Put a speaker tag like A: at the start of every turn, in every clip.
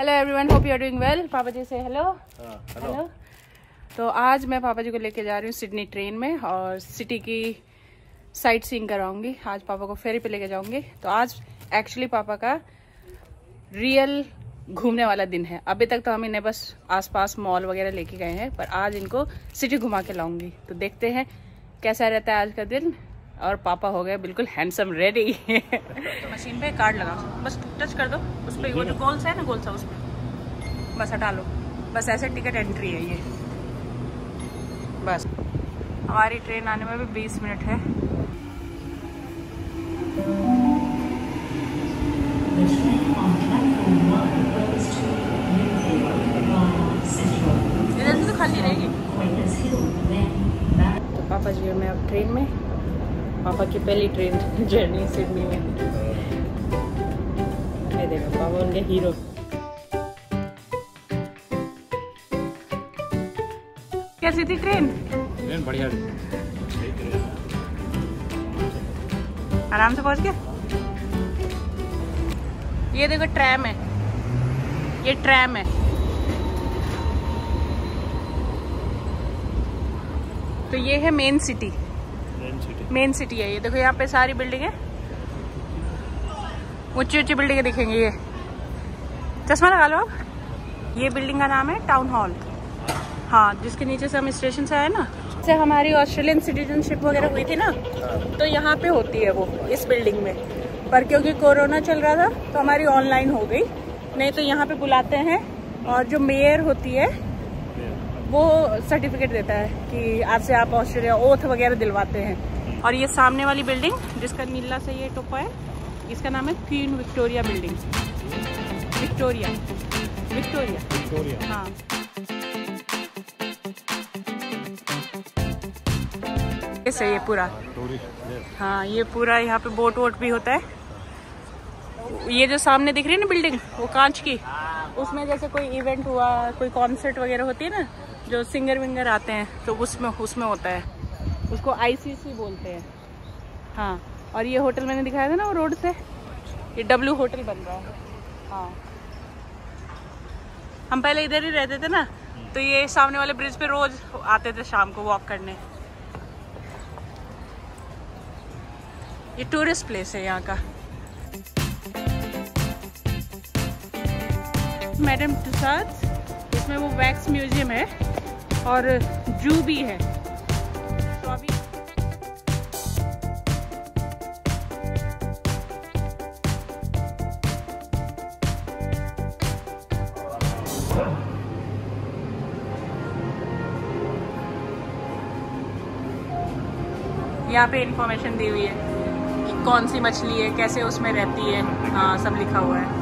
A: Hello everyone hope you are doing well पापा जी से हेलो हेलो तो आज मैं पापा जी को लेके जा रही हूँ सिडनी ट्रेन में और सिटी की साइट सीइंग कराऊँगी। आज पापा को फेरी पे लेके जाऊँगी। तो आज एक्चुअली पापा का रियल घूमने वाला दिन है। अभी तक तो हम इन्हें बस आसपास मॉल वगैरह लेके गए हैं पर आज इनको सिटी घुमा के लाऊँगी। तो देखते हैं कैसा रहता है आज का दिन। और पापा हो गए बिल्कुल हैंडसम रेडी मशीन पे कार्ड लगा। बस टच कर दो उस पर वो जो गोल्स है ना गोल्स है उसमें बस हटा लो। बस ऐसे टिकट एंट्री है ये। बस। हमारी ट्रेन आने में भी 20 मिनट है। तो खाली रहेगी। तो पापा जी मैं अब ट्रेन में। पापा की पहली ट्रेन जर्नी सिडनी में। ये देखो पापा उनके हीरो कैसी थी ट्रेन
B: ट्रेन बढ़िया
A: आराम से पहुँच गए? ये देखो ट्रैम है। ये ट्रैम है। तो ये है main city
B: city
A: main city है ये। देखो, यहाँ पे सारी बिल्डिंग है। ऊँची ऊँची बिल्डिंगें दिखेंगी ये। चश्मा लगा लो आप। ये बिल्डिंग का नाम है टाउन हॉल हाँ जिसके नीचे से हम स्टेशन से आए ना, से हमारी ऑस्ट्रेलियन सिटीजनशिप वगैरह हुई थी ना तो यहाँ पे होती है वो, इस बिल्डिंग में। पर क्योंकि कोरोना चल रहा था तो हमारी ऑनलाइन हो गई। नहीं तो यहाँ पे बुलाते हैं, और जो मेयर होती है वो सर्टिफिकेट देता है कि आज से आप ऑस्ट्रेलिया ओथ वगैरह दिलवाते हैं। और ये सामने वाली बिल्डिंग जिसका नीला से ये टोपा है इसका नाम है Queen Victoria building Victoria Victoria
B: Victoria
A: हाँ। ऐसे ये पूरा। हाँ ये पूरा यहाँ पे बोट वोट भी होता है। ये जो सामने दिख रही है ना बिल्डिंग वो कांच की। उसमें जैसे कोई इवेंट हुआ, कोई कॉन्सर्ट वगैरह होती है ना, जो सिंगर विंगर आते हैं तो उसमें उसमें होता है। उसको आईसीसी बोलते हैं। हाँ और ये होटल मैंने दिखाया था ना, वो रोड से? ये डब्ल्यू होटल बन रहा है। हाँ। हम पहले इधर ही रहते थे ना तो ये सामने वाले ब्रिज पे रोज आते थे शाम को वॉक करने। ये टूरिस्ट प्लेस है यहाँ का। मैडम तुसाद इसमें वो वैक्स म्यूज़ियम है और जू भी है। तो अभी यहाँ पे इंफॉर्मेशन दी हुई है कि कौन सी मछली है, कैसे उसमें रहती है। हाँ सब लिखा हुआ है।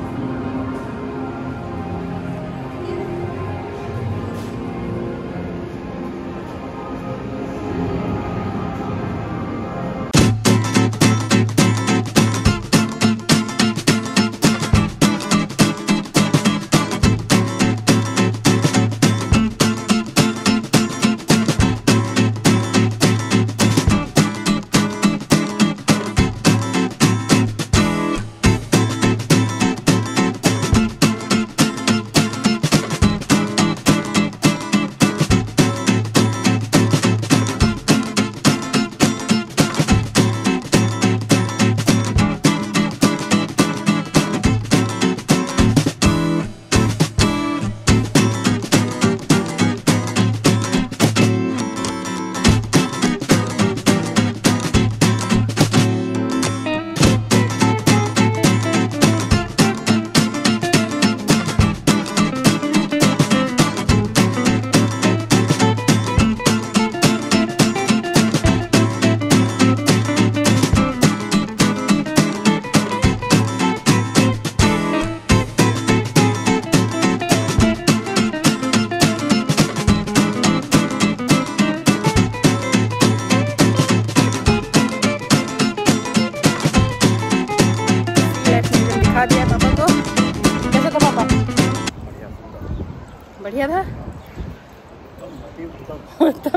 A: बढ़िया था?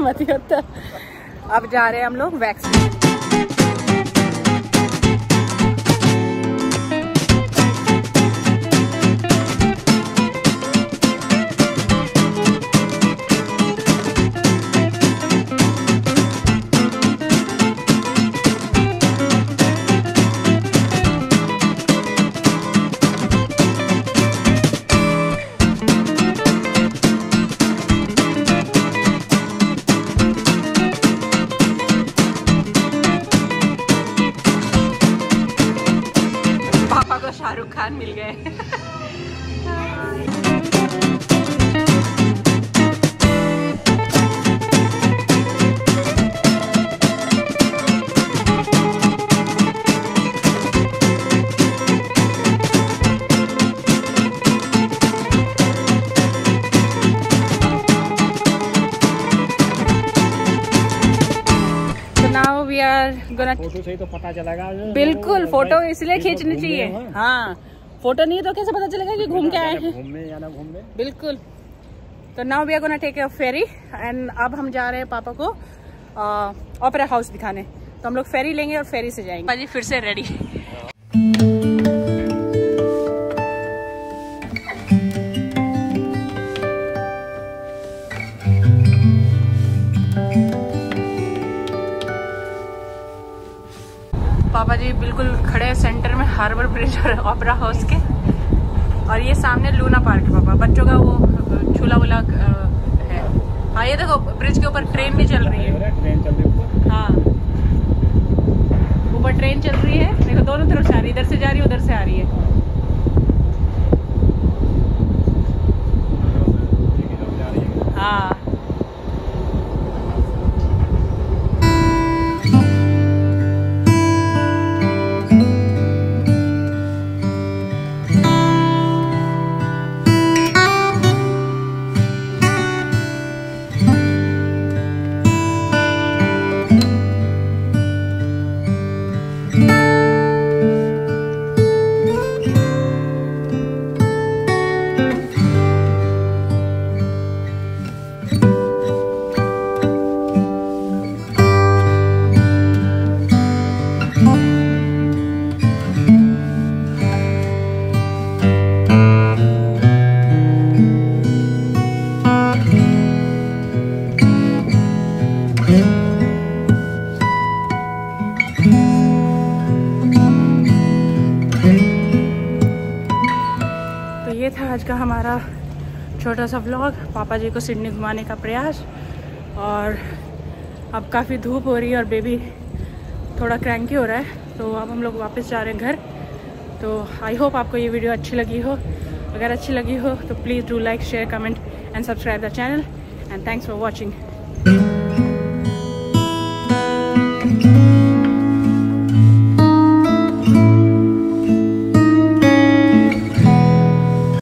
A: मत ही होता। अब जा रहे हैं हम लोग वैक्सीन। खान मिल गए। गोना
B: फ़ोटो से ही तो पता चलेगा
A: बिल्कुल फ़ोटो इसलिए खींचनी चाहिए। हाँ। फ़ोटो नहीं तो कैसे पता चलेगा कि घूम के आए हैं?
B: घूमने या ना घूमने।
A: बिल्कुल। तो now we are gonna take a ferry and अब हम जा रहे हैं पापा को ओपेरा हाउस दिखाने। तो हम लोग फेरी लेंगे और फेरी से जाएँगे। जी फिर से रेडी हार्बर ब्रिज और ऑपरा हाउस के। और ये सामने लूना पार्क है पापा। बच्चों का वो झूला वूला है। हाँ ये देखो ब्रिज के ऊपर ट्रेन भी चल रही है।
B: ट्रेन चल रही
A: हाँ। ऊपर ट्रेन चल रही है। देखो दोनों तरफ़ से आ रही है। इधर से ये था आज का हमारा छोटा सा व्लॉग पापा जी को सिडनी घुमाने का प्रयास। और अब काफ़ी धूप हो रही है और बेबी थोड़ा क्रैंकी हो रहा है। तो अब हम लोग वापस जा रहे हैं घर। तो आई होप आपको ये वीडियो अच्छी लगी हो। अगर अच्छी लगी हो तो please do like share comment and subscribe the channel and thanks for watching